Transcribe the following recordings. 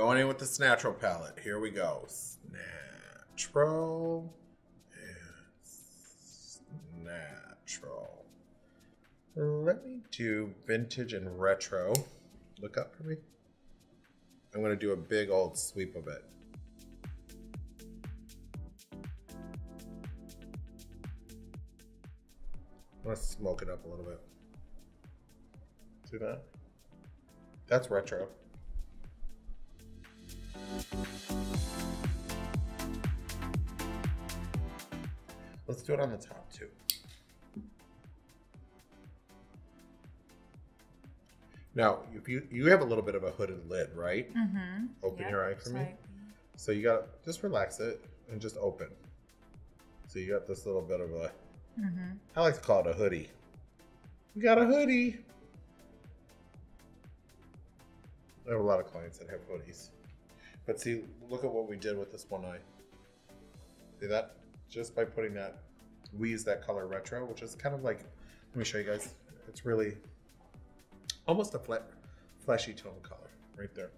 Going in with this natural palette. Here we go. Natural. Natural. Let me do vintage and retro. Look up for me. I'm going to do a big old sweep of it. Let's smoke it up a little bit. See that? That's retro. Let's do it on the top too. Now, if you you have a little bit of a hooded lid, right? Mm-hmm. Open your eye for me. So you got to just relax it and just open. So you got this little bit of a Mm-hmm. I like to call it a hoodie. We got a hoodie. I have a lot of clients that have hoodies. But see, look at what we did with this one eye. See that? Just by putting that, we use that color retro, which is kind of like, let me show you guys. It's really almost a flat, fleshy tone color right there.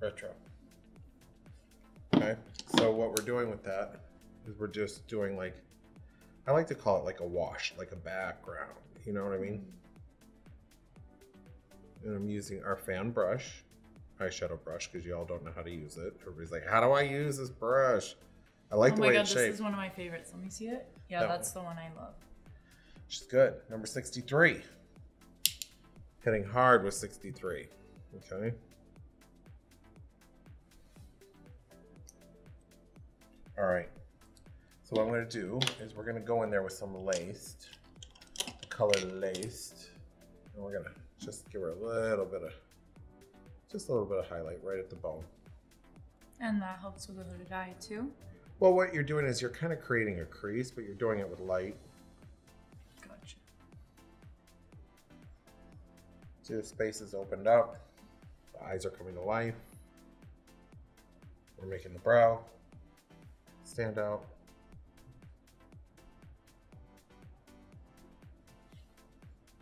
Retro. Okay, so what we're doing with that is we're just doing like I like to call it like a wash, like a background. You know what I mean? Mm-hmm. And I'm using our fan brush, eyeshadow brush, because y'all don't know how to use it. Everybody's like, how do I use this brush? I like oh the my way god, it's this is one of my favorites. Let me see it. Yeah, That that's the one I love. She's good. Number 63. Hitting hard with 63. Okay. All right. So what I'm going to do is we're going to go in there with some laced, color laced. And we're going to just give her a little bit of, just a little bit of highlight right at the bone. And that helps with the hooded eye too. Well, what you're doing is you're kind of creating a crease, but you're doing it with light. Gotcha. See the space is opened up. The eyes are coming to life. We're making the brow stand out.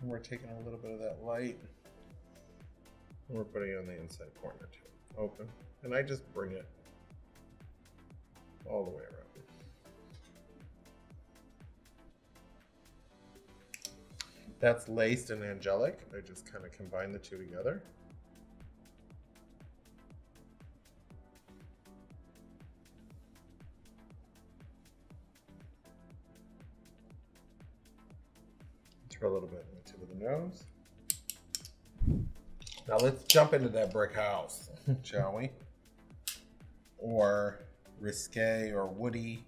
And we're taking a little bit of that light. We're putting it on the inside corner too. Open. And I just bring it all the way around. That's laced and angelic. I just kind of combine the two together. Throw a little bit in the tip of the nose. Now let's jump into that brick house, shall we? Or risque or woody.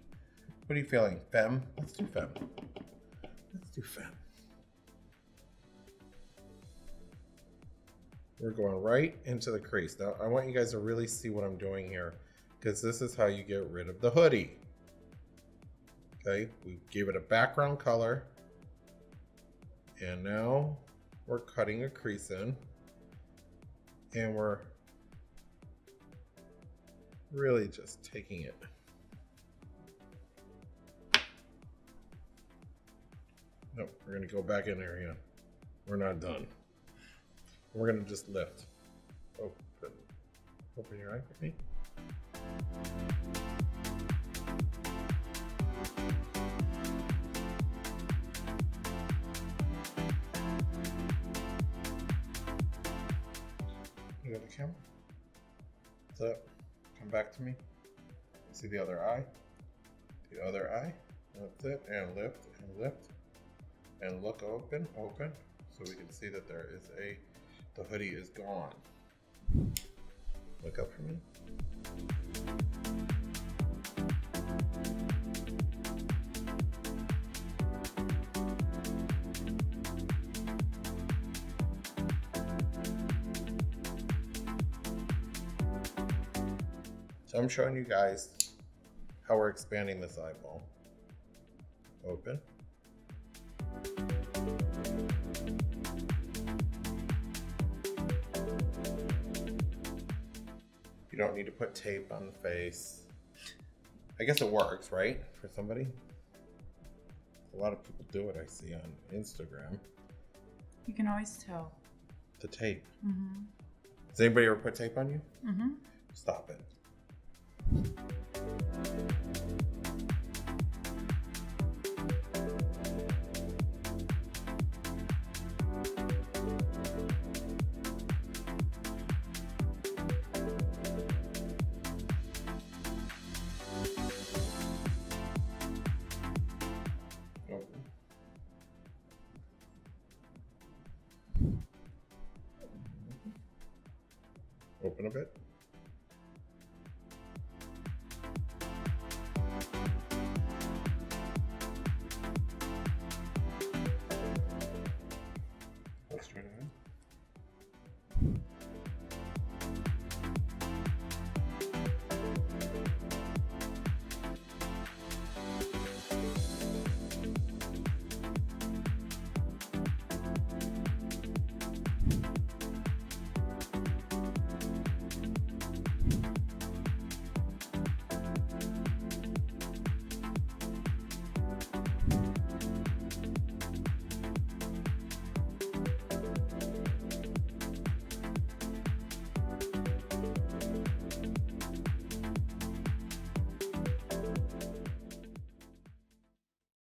What are you feeling? Femme? Let's do femme. Let's do femme. We're going right into the crease. Now, I want you guys to really see what I'm doing here because this is how you get rid of the hoodie. Okay, we gave it a background color. And now we're cutting a crease in. And we're really just taking it. Nope, we're gonna go back in there again. We're not done. We're gonna just lift. Oh, Open. Open your eye for me. Camera? What's up? Come back to me. See the other eye? The other eye. That's it. And lift and lift. And look open, open. So we can see that there is a, the hoodie is gone. Look up for me. So I'm showing you guys how we're expanding this eyeball. Open. You don't need to put tape on the face. I guess it works, right? For somebody. A lot of people do it, I see on Instagram. You can always tell. The tape. Mm-hmm. Does anybody ever put tape on you? Mm-hmm. Stop it. Open. A bit.